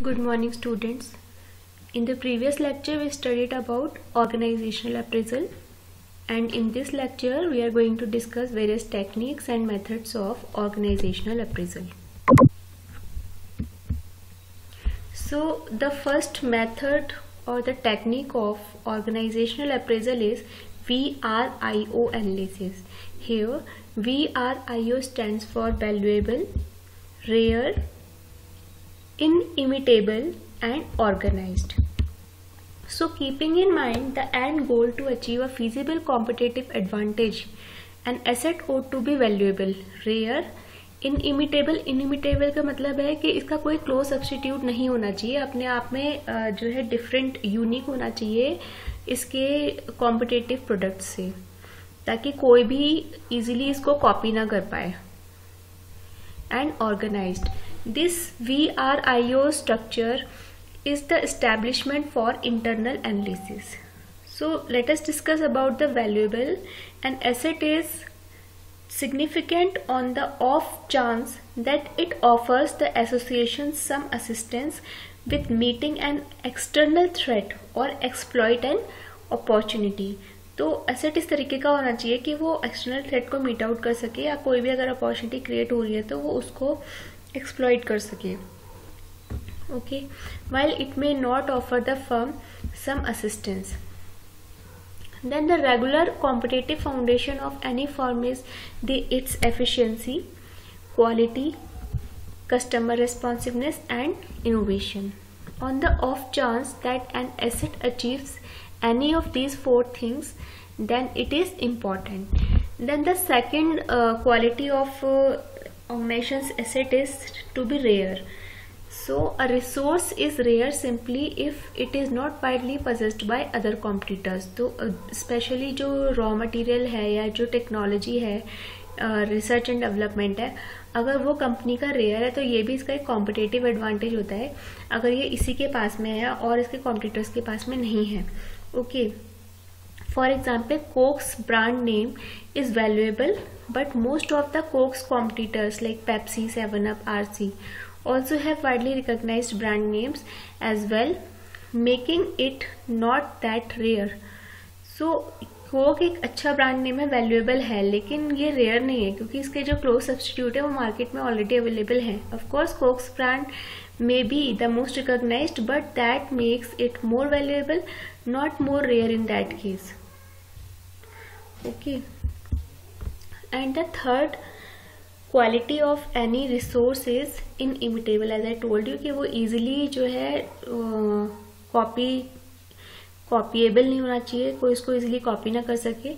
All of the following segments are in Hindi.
Good morning students. In the previous lecture we studied about organizational appraisal and in this lecture we are going to discuss various techniques and methods of organizational appraisal. So the first method or the technique of organizational appraisal is VRIO analysis. Here VRIO stands for valuable, rare, inimitable and organized. So keeping in mind the end goal to achieve a feasible competitive advantage, an asset ought to be valuable, rare, इनइमिटेबल इनइमिटेबल का मतलब है कि इसका कोई क्लोज सब्सटीट्यूट नहीं होना चाहिए अपने आप में जो है डिफरेंट यूनिक होना चाहिए इसके कॉम्पिटेटिव प्रोडक्ट से ताकि कोई भी इजीली इसको कॉपी ना कर पाए and organized I O structure is the establishment for internal analysis. So let us discuss about the valuable. An asset is significant on the off chance that it offers the association some assistance with meeting an external threat or exploit an opportunity. तो एसेट इस तरीके का होना चाहिए कि वो एक्सटर्नल थ्रेट को मीट आउट कर सके या कोई भी अगर अपॉर्चुनिटी क्रिएट हो रही है तो वो उसको एक्सप्लॉयट कर सके। Okay while it may not offer the firm some assistance then the regular competitive foundation of any form is the its efficiency quality customer responsiveness and innovation on the off chance that and asset achieves any of these four things then it is important then the second quality of organization's asset is to be rare. So, a resource is rare simply if it is not widely possessed by other competitors. तो स्पेशली जो रॉ मटेरियल है या जो टेक्नोलॉजी है रिसर्च एंड डेवलपमेंट है, अगर वो कंपनी का रेयर है तो ये भी इसका एक कॉम्पिटेटिव एडवांटेज होता है। अगर ये इसी के पास में है और इसके कॉम्पिटिटर्स के पास में नहीं है। Okay for example Coke's brand name is valuable but most of the Coke's competitors like Pepsi seven up R C also have widely recognized brand names as well, making it not that rare. So Coke एक अच्छा ब्रांड नेम है वैल्यूएबल है, लेकिन ये रेयर नहीं है, क्योंकि इसके जो क्लोज सब्सटीट्यूट है, वो मार्केट में ऑलरेडी अवेलेबल है। Of course Coke's brand may be the most recognize but that makes it more valuable not more rare in that case okay and the third quality of any resource is inimitable as I told you कि वो इजिली जो है कॉपी कॉपीएबल नहीं होना चाहिए। कोई इसको इजिली कॉपी ना कर सके।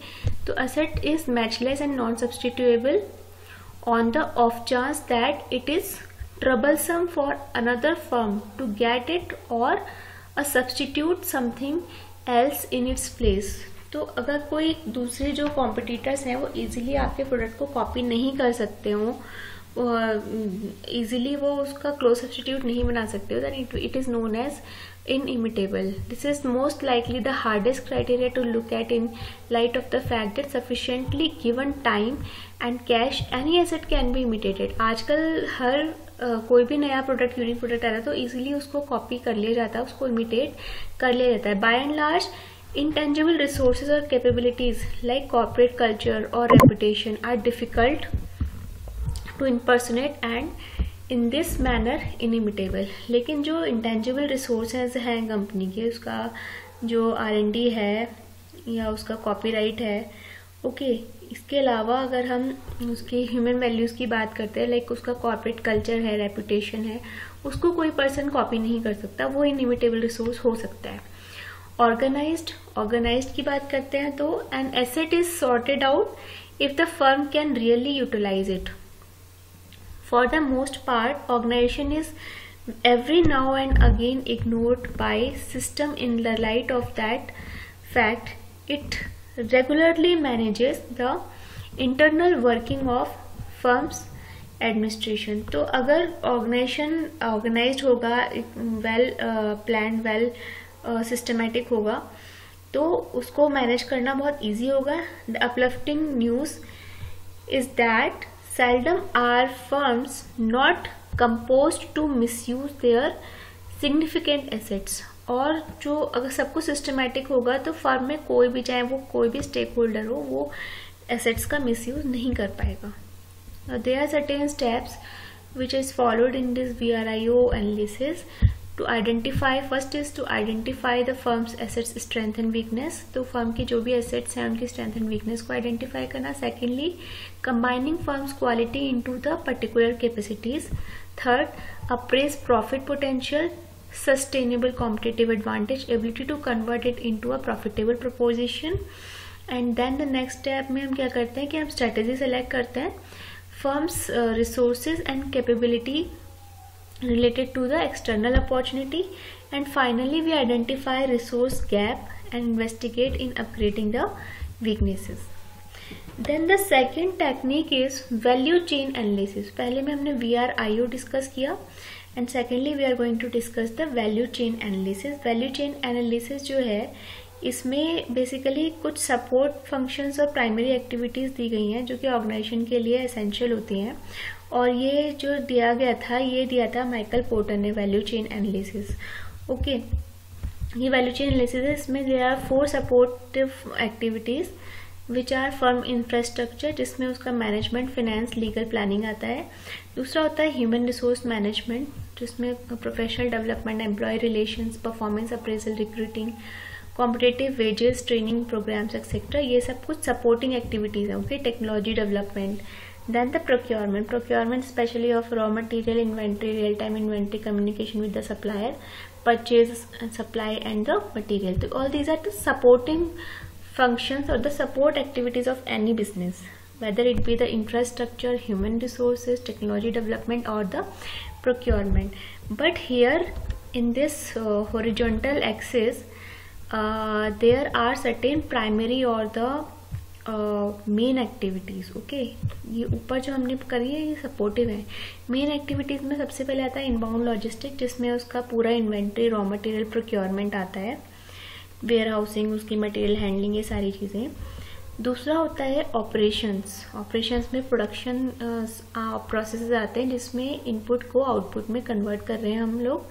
तो asset is matchless and non substitutable on the off chance that it is troublesome for another firm to get it और a substitute something else in its place तो अगर कोई दूसरे जो कॉम्पिटिटर्स हैं वो इजीली आपके प्रोडक्ट को कॉपी नहीं कर सकते हो इजीली वो उसका क्लोज सब्सटीट्यूट नहीं बना सकते हो then it is known as inimitable. This is most likely the hardest criteria to look at in light of the fact that sufficiently given time and cash any asset can be imitated आजकल हर uh, कोई भी नया प्रोडक्ट यूनिक प्रोडक्ट आ रहा है तो इजीली उसको कॉपी कर लिया जाता है उसको इमिटेट कर लिया जाता है by and large Intangible resources or capabilities like corporate culture or reputation are difficult to impersonate and in this manner inimitable लेकिन जो इंटेंजिबल रिसोर्सेज हैं कंपनी के उसका जो आर एन डी है या उसका कॉपीराइट है ओके okay, इसके अलावा अगर हम उसके ह्यूमन वैल्यूज़ की बात करते हैं लाइक उसका कॉर्पोरेट कल्चर है रेपुटेशन है उसको कोई पर्सन कॉपी नहीं कर सकता वो इनिमिटेबल रिसोर्स हो सकता है। ऑर्गेनाइज्ड ऑर्गेनाइज्ड की बात करते हैं तो an asset is sorted out if the firm can really utilize it for the most part organization is every now and again ignored by system in the light of that fact. It regularly manages the internal working of firms administration तो अगर ऑर्गेनाइजेशन ऑर्गेनाइज होगा वेल प्लान वेल सिस्टमेटिक होगा। तो उसको मैनेज करना बहुत ईजी होगा। The uplifting news is that seldom are firms not compose to misuse their significant assets और जो अगर सब कुछ सिस्टमेटिक होगा तो फर्म में कोई भी, चाहे वो कोई भी स्टेक होल्डर हो, वो एसेट्स का मिसयूज नहीं कर पाएगा। They are certain steps which is followed in this V R I O analysis to identify first is to identify the firms assets strength and weakness तो फर्म की जो भी एसेट्स हैं, उनकी स्ट्रेंथ एंड वीकनेस को आइडेंटिफाई करना। Secondly combining firms quality into the particular capacities third appraise profit potential sustainable competitive advantage ability to convert it into a profitable proposition and then the next step में हम क्या करते हैं कि हम स्ट्रेटेजी सेलेक्ट करते हैं। Firms resources and capability related to the external opportunity and finally we identify resource gap and investigate in upgrading the weaknesses then the second technique is value chain analysis पहले में हमने VRIO डिस्कस किया and secondly we are going to discuss the value chain analysis value chain analysis जो है इसमें बेसिकली कुछ सपोर्ट फ़ंक्शंस और प्राइमरी एक्टिविटीज़ दी गई हैं जो कि ऑर्गेनाइजेशन के लिए एसेंशियल होती हैं और ये जो दिया गया था, ये दिया था माइकल पोर्टर ने वैल्यू चेन एनालिसिस ओके ये वैल्यू चेन एनालिसिस इसमें there are four supportive activities which are firm infrastructure जिसमें उसका मैनेजमेंट फिनेंस लीगल प्लानिंग आता है। दूसरा होता है ह्यूमन रिसोर्स मैनेजमेंट जिसमें professional development employ relations performance appraisal recruiting competitive wages training programs etcetera ये सब कुछ सपोर्टिंग एक्टिविटीज़ हैं। Okay technology development then the procurement. Procurement especially of raw material inventory real time inventory communication with the supplier purchase supply and the material. So all these are the supporting functions or the support activities of any business whether it be the infrastructure human resources technology development or the procurement. But here in this uh, horizontal axis uh, there are certain primary or the main activities okay ये ऊपर जो हमने करी है, ये सपोर्टिव है। मेन एक्टिविटीज़ में सबसे पहले आता है इनबाउंड लॉजिस्टिक जिसमें उसका पूरा इन्वेंट्री रॉ मटेरियल प्रोक्योरमेंट आता है। वेयर हाउसिंग उसकी मटेरियल हैंडलिंग ये सारी चीज़ें। दूसरा होता है ऑपरेशंस ऑपरेशंस में प्रोडक्शन प्रोसेस आते हैं, जिसमें इनपुट को आउटपुट में कन्वर्ट कर रहे हैं हम लोग।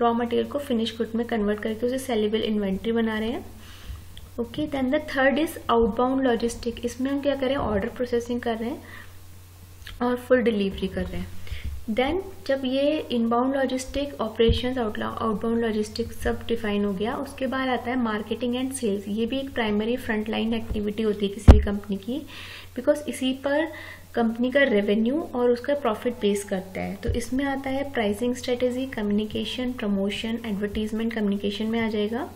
रॉ मटेरियल को फिनिश गुड में कन्वर्ट करके उसे सेलेबल इन्वेंट्री बना रहे हैं। Okay then the third is outbound logistic इसमें हम क्या करें ऑर्डर प्रोसेसिंग कर रहे हैं और फुल डिलीवरी कर रहे हैं। देन जब ये inbound logistic operation outbound logistic सब डिफाइन हो गया, उसके बाद आता है मार्केटिंग एंड सेल्स ये भी एक प्राइमरी फ्रंट लाइन एक्टिविटी होती है किसी भी कंपनी की बिकॉज़ इसी पर कंपनी का रेवेन्यू और उसका प्रॉफिट बेस करता है। तो इसमें आता है pricing strategy communication promotion advertisement communication में आ जाएगा।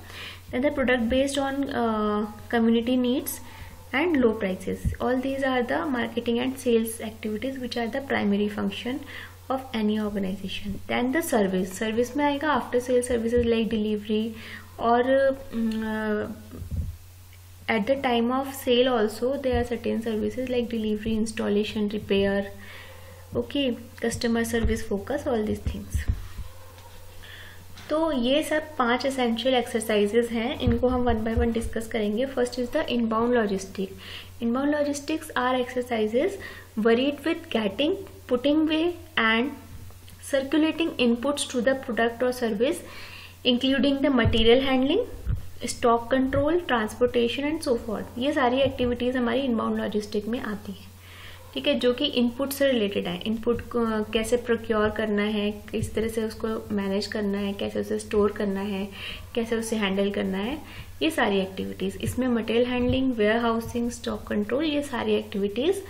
then the product based on uh, community needs and low prices. All these are the marketing and sales activities which are the primary function of any organization. Then the service. Service mein aayega after sale services like delivery or mm, uh, at the time of sale also there are certain services like delivery installation repair okay customer service focus all these things. तो ये सब पाँच एसेंशियल एक्सरसाइजेज हैं, इनको हम वन बाय वन डिस्कस करेंगे। First is the inbound logistic inbound logistics are exercises worried with getting putting way and circulating inputs to the product or service, including the material handling stock control transportation and so forth ये सारी एक्टिविटीज़ हमारी इनबाउंड लॉजिस्टिक में आती हैं। ठीक है, जो कि इनपुट से रिलेटेड है। इनपुट को कैसे प्रोक्योर करना है, किस तरह से उसको मैनेज करना है, कैसे उसे स्टोर करना है, कैसे उसे हैंडल करना है, ये सारी एक्टिविटीज़ इसमें material handling warehousing stock control ये सारी एक्टिविटीज़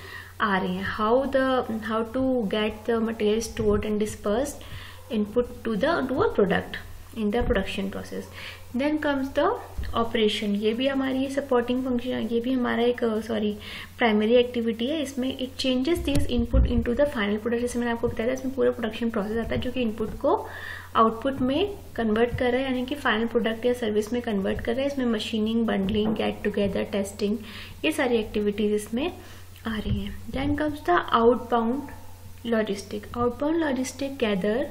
आ रही हैं। How the how to get the material stored and dispersed input to the to a product in the production process then comes the operation ये भी हमारी सपोर्टिंग फ़ंक्शन ये भी हमारा एक सॉरी प्राइमरी एक्टिविटी है। इसमें it changes this input into the final product जैसे मैंने आपको बताया था, इसमें पूरा प्रोडक्शन प्रोसेस आता है जो कि इनपुट को आउटपुट में कन्वर्ट कर रहा है, यानी कि फाइनल प्रोडक्ट या सर्विस में कन्वर्ट कर रहा है। इसमें machining bundling get together testing ये सारी एक्टिविटीज़ इसमें आ रही हैं। Then comes the outbound logistic outbound logistic gather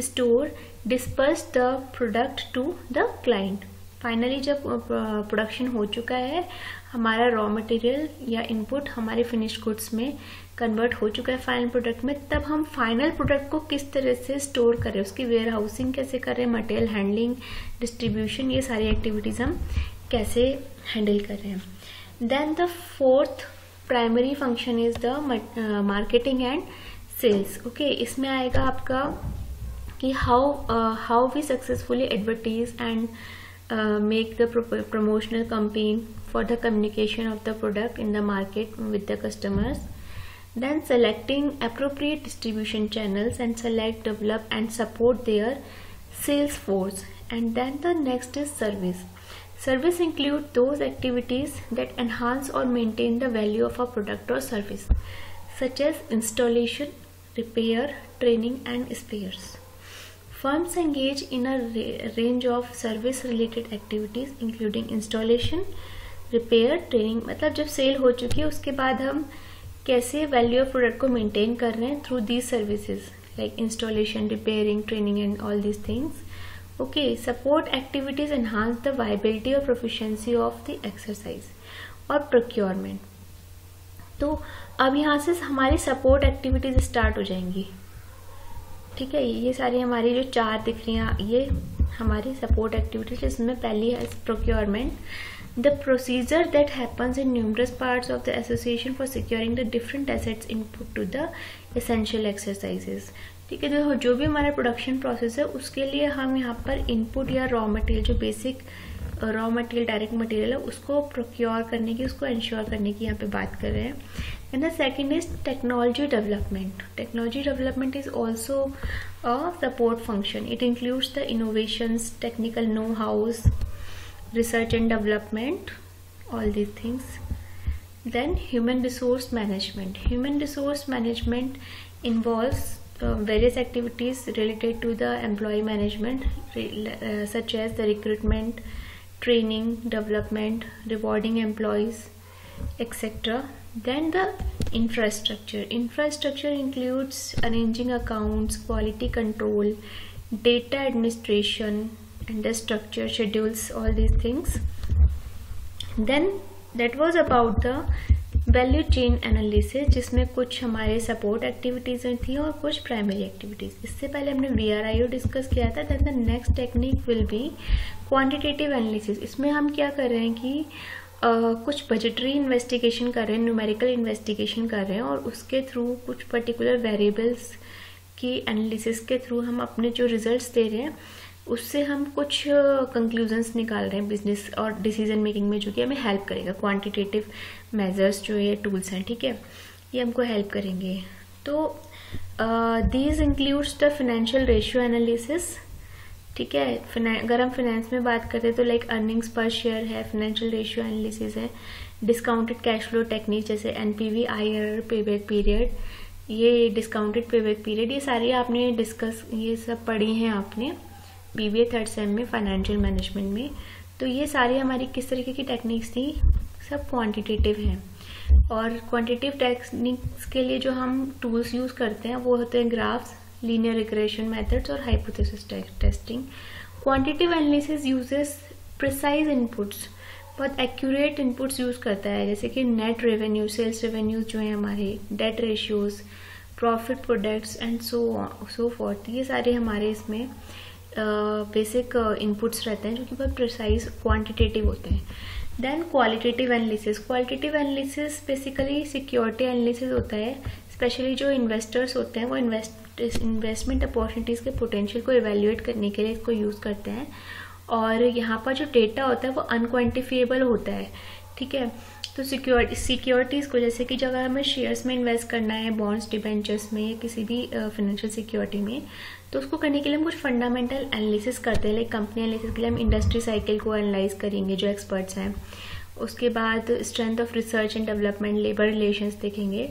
store disperse the product to the client finally जब प्रोडक्शन हो चुका है, हमारा रॉ मटेरियल या इनपुट हमारे फिनिश गुड्स में कन्वर्ट हो चुका है फाइनल प्रोडक्ट में, तब हम फाइनल प्रोडक्ट को किस तरह से स्टोर करें, उसकी वेयर हाउसिंग कैसे करें मटेरियल हैंडलिंग डिस्ट्रीब्यूशन ये सारी एक्टिविटीज़ हम कैसे हैंडल कर रहे हैं। Then the fourth primary function is the marketing and sales okay इसमें आएगा आपका how uh, how we successfully advertise and uh, make the promotional campaign for the communication of the product in the market with the customers. Then selecting appropriate distribution channels and select develop and support their sales force. And then the next is service. Service include those activities that enhance or maintain the value of a product or service such as installation repair training and spares. Firms engage in a range of service related activities, including installation, repair, training. मतलब जब सेल हो चुकी है, उसके बाद हम कैसे वैल्यू ऑफ़ प्रोडक्ट को मेंटेन कर रहे हैं through these services like installation repairing training and all these things okay support activities enhance the viability और प्रोफिशियंसी ऑफ़ द एक्सरसाइज और प्रोक्योरमेंट तो अब यहाँ से हमारी सपोर्ट एक्टिविटीज़ स्टार्ट हो जाएँगी। ठीक है, ये सारी हमारी जो चार दिख रही हैं ये हमारी सपोर्ट एक्टिविटीज़ इसमें पहली है procurement the procedure that happens in numerous part of the association for securing the different assets input to the essential exercises ठीक है तो जो भी हमारा प्रोडक्शन प्रोसेस है, उसके लिए हम यहाँ पर इनपुट या रॉ मटेरियल जो basic raw material direct material है, उसको प्रोक्योर करने की, उसको इंश्योर करने की यहाँ पे बात कर रहे हैं। And the second is technology development technology development is also a support function it includes the innovation technical know house research and development all these things then human resource management human resource management involve various activities related to the employ management such as the recruitment training development rewarding employees etc then the infrastructure. Infrastructure includes arranging accounts quality control data administration and the structure schedules all these things. Then that was about the value chain analysis जिसमें कुछ हमारे सपोर्ट एक्टिविटीज़ थी और कुछ प्राइमरी एक्टिविटीज़ इससे पहले हमने वी आर आई डिस्कस किया था that the next technique will be quantitative analysis इसमें हम क्या कर रहे हैं कि Uh, कुछ बजटरी इन्वेस्टिगेशन कर रहे हैं न्यूमेरिकल इन्वेस्टिगेशन कर रहे हैं और उसके थ्रू कुछ पर्टिकुलर वेरिएबल्स की एनालिसिस के थ्रू हम अपने जो रिजल्ट्स दे रहे हैं उससे हम कुछ कंक्लूजन्स निकाल रहे हैं बिज़नेस और डिसीज़न मेकिंग में, जो कि हमें हेल्प करेगा। क्वांटिटेटिव मेजर्स जो ये टूल्स हैं, ठीक है? ये हमको हेल्प करेंगे। तो these includes the financial ratio analysis ठीक है? अगर हम फाइनेंस में बात करते हैं तो लाइक अर्निंग्स पर शेयर है फाइनेंशियल रेशियो एनालिसिस है डिस्काउंटेड कैश फ्लो टेक्निक जैसे N P V NPV pay back period ये डिस्काउंटेड पे बैक पीरियड ये सारी आपने डिस्कस ये सब पढ़ी हैं आपने। बीबीए थर्ड सेम में फाइनेंशियल मैनेजमेंट में। तो ये सारी हमारी किस तरीके की टेक्निक्स थी? सब क्वांटिटेटिव हैं। और क्वांटिटेटिव टेक्निक्स के लिए जो हम टूल्स यूज़ करते हैं, वो होते हैं ग्राफ्स लीनियर रिग्रेशन मेथड्स और hypothesis testing quantitative analysis uses precise inputs बहुत एक्यूरेट इनपुट्स यूज़ करता है। जैसे कि नेट रेवेन्यू सेल्स रेवेन्यूज जो है हमारे debt ratios profit products and so so forth ये सारे हमारे इसमें बेसिक इनपुट्स रहते हैं जो कि बहुत प्रिसाइज क्वांटिटेटिव होते हैं। Then qualitative analysis qualitative analysis basically security analysis होता है स्पेशली जो इन्वेस्टर्स होते हैं, वो इन्वेस्ट इन्वेस्टमेंट अपॉर्चुनिटीज़ के पोटेंशियल को इवेल्युएट करने के लिए इसको यूज़ करते हैं। और यहाँ पर जो डेटा होता है, वो अनक्वान्टिफिएबल होता है। ठीक है? तो सिक्योर सिक्योरिटीज़ को जैसे कि जगह हमें शेयर्स में इन्वेस्ट करना है बॉन्ड्स डिबेंचर्स में या किसी भी फाइनेंशियल सिक्योरिटी में तो उसको करने के लिए हम कुछ फंडामेंटल एनालिसिस करते हैं लाइक कंपनी एनालिसिस के लिए हम इंडस्ट्री साइकिल को एनालाइज करेंगे, जो एक्सपर्ट्स हैं। उसके बाद strength of research and development labour relations देखेंगे।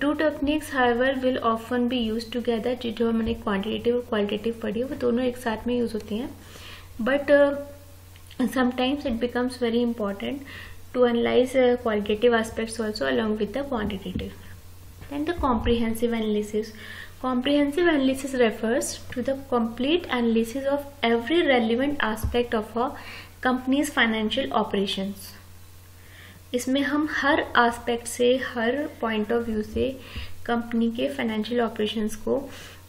Two techniques however will often be use together जो हमने क्वान्टिटेटिव और क्वालिटेटिव पढ़ी है, वो दोनों एक साथ में यूज़ होती हैं। But sometimes it becomes very important to analyze uh, qualitative aspects also along with the quantitative. Then the comprehensive analysis. Comprehensive analysis refers to the complete analysis of every relevant aspect of a company's financial operations इसमें हम हर एस्पेक्ट से हर पॉइंट ऑफ़ व्यू से कंपनी के फाइनेंशियल ऑपरेशंस को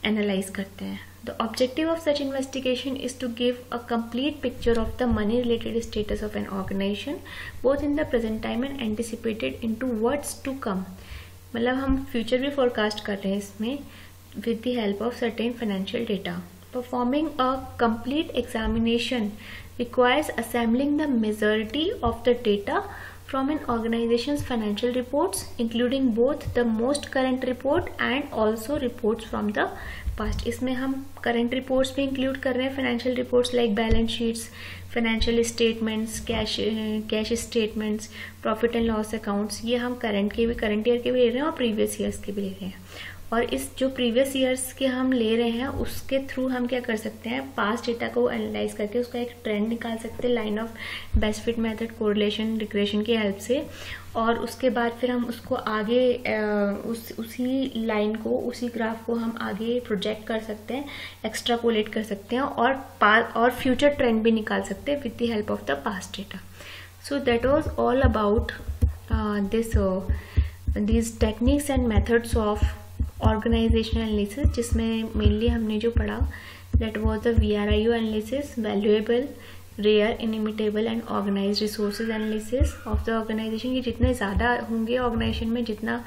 एनालाइज करते हैं। The objective of such investigation is to give a complete picture of the money related status of an organisation both in the present time and anticipated in towards to come मतलब हम फ्यूचर भी फॉरकास्ट कर रहे हैं इसमें with the help of certain financial data performing a complete examination requires assembling the majority of the data from an organization's financial reports, including both the most current report and also reports from the past इसमें हम करंट रिपोर्ट्स भी इंक्लूड कर रहे हैं financial reports like balance sheets financial statements cash cash statements profit and loss accounts ये हम करंट के भी करंट ईयर के भी ले रहे हैं और प्रीवियस ईयर्स के भी ले रहे हैं। और इस जो प्रीवियस ईयर्स के हम ले रहे हैं, उसके थ्रू हम क्या कर सकते हैं? पास्ट डेटा को एनालाइज करके उसका एक ट्रेंड निकाल सकते हैं line of best fit method correlation regression की हेल्प से। और उसके बाद फिर हम उसको आगे उस, उसी लाइन को, उसी ग्राफ को हम आगे प्रोजेक्ट कर सकते हैं एक्स्ट्रापोलेट कर सकते हैं और और फ्यूचर ट्रेंड भी निकाल सकते हैं with the help of the past data so that was all about this these techniques and methods of organisational analysis जिसमें मेनली हमने जो पढ़ा that was the V R I O analysis valuable rare inimitable and organise resources analysis of the organisation ये जितने ज़्यादा होंगे ऑर्गेनाइजेशन में जितना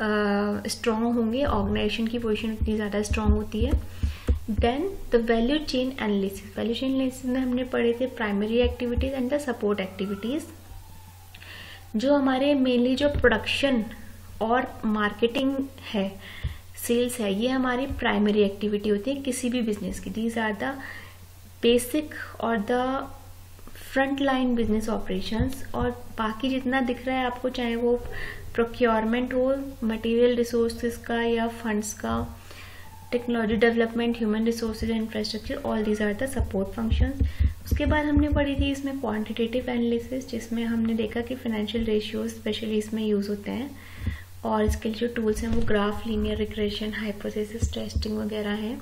स्ट्रॉन्ग uh, होंगे ऑर्गेनाइजेशन की पोजिशन उतनी ज़्यादा स्ट्रॉन्ग होती है। Then the value chain analysis value chain analysis में हमने पढ़े थे primary activities and the support activities जो हमारे मेनली जो प्रोडक्शन और मार्केटिंग है सेल्स है, ये हमारी प्राइमरी एक्टिविटी होती है किसी भी बिज़नेस की। दीज आर द बेसिक और the front line business operations और बाकी जितना दिख रहा है आपको, चाहे वो प्रोक्योरमेंट हो मटेरियल रिसोर्सेज का या फंड्स का technology development human resources infrastructure all these are the support function उसके बाद हमने पढ़ी थी इसमें क्वांटिटेटिव एनालिसिस जिसमें हमने देखा कि फाइनेंशियल रेशियो स्पेशली इसमें यूज़ होते हैं। और इसके लिए जो टूल्स हैं वो graph linear regression hypothesis testing वगैरह है।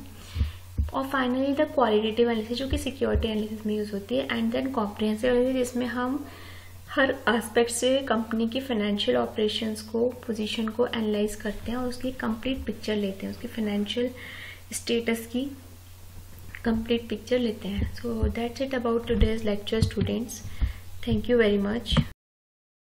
और फाइनली द क्वालिटेटिव एनालिसिस जो कि सिक्योरिटी एनालिसिस में यूज़ होती है एंड देन कॉम्प्रिहेंसिव एनालिसिस जिसमें हम हर एस्पेक्ट से कंपनी की फाइनेंशियल ऑपरेशंस को पोजीशन को एनालाइज करते हैं और उसकी कंप्लीट पिक्चर लेते हैं। उसकी फाइनेंशियल स्टेटस की कंप्लीट पिक्चर लेते हैं। So that's it about today's lecture students thank you very much